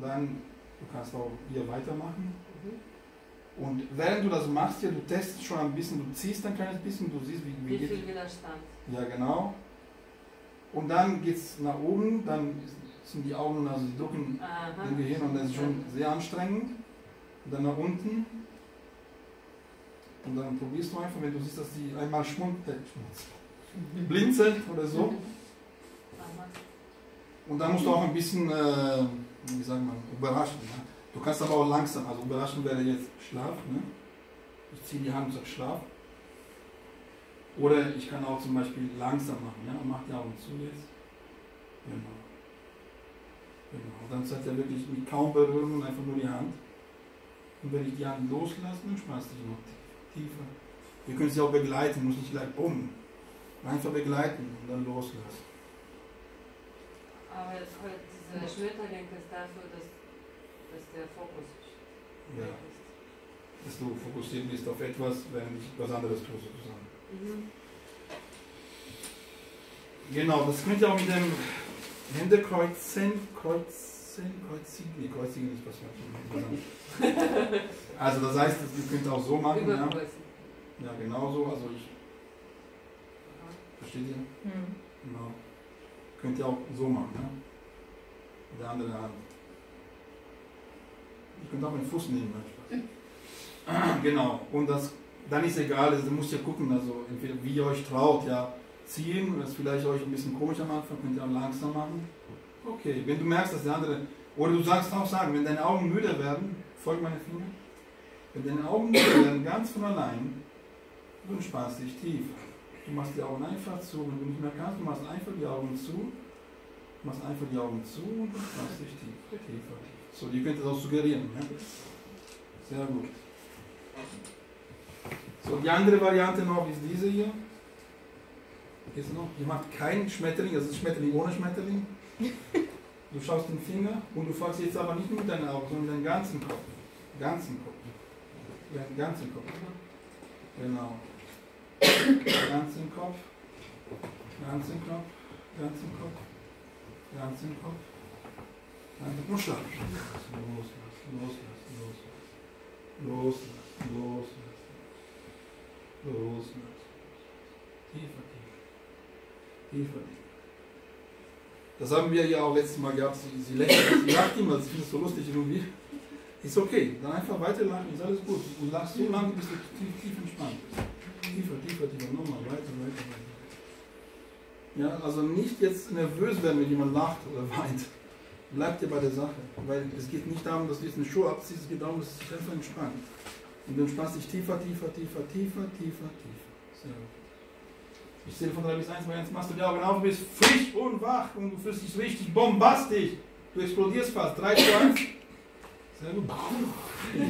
Dann du kannst auch hier weitermachen. Und während du das machst, hier, du testest schon ein bisschen, du ziehst ein kleines bisschen, du siehst, wie, Wie wie geht viel Widerstand? Ja, genau. Und dann geht es nach oben, dann sind die Augen, also sie drücken Aha. im Gehirn und das ist schon sehr anstrengend. Und dann nach unten. Und dann probierst du einfach, wenn du siehst, dass die einmal schmund, äh, schmunz- blinzelt oder so. Und dann musst du auch ein bisschen, äh, wie sagt man, überraschen. Ne? Du kannst aber auch langsam, also überraschen wäre jetzt Schlaf. Ne? Ich ziehe die Hand und sage Schlaf. Oder ich kann auch zum Beispiel langsam machen. Ja? Mach die Augen zu jetzt. Genau. Genau. Dann seid ihr wirklich mit kaum Berührung einfach nur die Hand. Und wenn ich die Hand loslasse, dann schmeißt dich noch tiefer. Ihr könnt sie auch begleiten, muss nicht gleich bumm. Einfach begleiten und dann loslassen. Aber jetzt halt dieser Schmetterling ist dafür, dass, dass der Fokus Ja. weg ist. dass du fokussiert bist auf etwas, während ich was anderes tue sozusagen. Mhm. Genau, das könnt ihr auch mit dem Händekreuzen, Kreuzen, Kreuzigen, nee, Kreuzigen ist was falsch. Also das heißt, ihr könnt auch so machen, ja, ja genau so, also ich, versteht ihr? Mhm. Genau. Könnt ihr auch so machen, ja? Mit der anderen Hand. Ich könnte auch den Fuß nehmen, nein, Spaß. Genau, und das, dann ist egal, also, musst ja gucken, also entweder wie ihr euch traut, ja, ziehen, das ist vielleicht euch ein bisschen komisch am Anfang, könnt ihr auch langsam machen. Okay, wenn du merkst, dass der andere, oder du sagst auch sagen, wenn deine Augen müde werden, folg meine Finger, wenn deine Augen müde werden, ganz von allein, du entspannst dich tief. Du machst die Augen einfach zu, wenn du nicht mehr kannst, du machst einfach die Augen zu, du machst einfach die Augen zu und du entspannst dich tief, tiefer. So, ihr könnt das auch suggerieren, ja? Sehr gut. So, die andere Variante noch ist diese hier. Jetzt noch, ihr macht keinen Schmetterling, das ist Schmetterling ohne Schmetterling. Du schaust den Finger und du folgst jetzt aber nicht nur mit deinen Augen, sondern mit deinem ganzen Kopf. Ganzen Kopf. Den ganzen Kopf. Genau. Ganzen Kopf. Ganzen Kopf. Ganzen Kopf. Ganzen Kopf. Ganzen. Und schlafen. Loslassen, loslassen, loslassen. Loslassen, loslassen. Loslassen. Tiefer, tiefer. Tiefer, tiefer. Das haben wir ja auch letztes Mal gehabt. Sie, sie lächelt, sie lacht immer, sie findet es so lustig irgendwie. Ist okay, dann einfach weiter lachen, ist alles gut. Du lachst so lange, bis du tief, tief entspannt bist. Tiefer, tiefer, tiefer, nochmal, weiter, weiter. Ja, also nicht jetzt nervös werden, wenn jemand lacht oder weint. Bleib dir bei der Sache. Weil es geht nicht darum, dass du jetzt eine Schuhe abziehst, es geht darum, dass du dich einfach entspannt. Und du entspannst dich tiefer, tiefer, tiefer, tiefer, tiefer, tiefer. Sehr gut. Ich zähle von 3 bis 1, bei 1 machst du die Augen auf, du bist frisch und wach und du fühlst dich richtig bombastisch. Du explodierst fast. 3 zu 1. Sehr gut.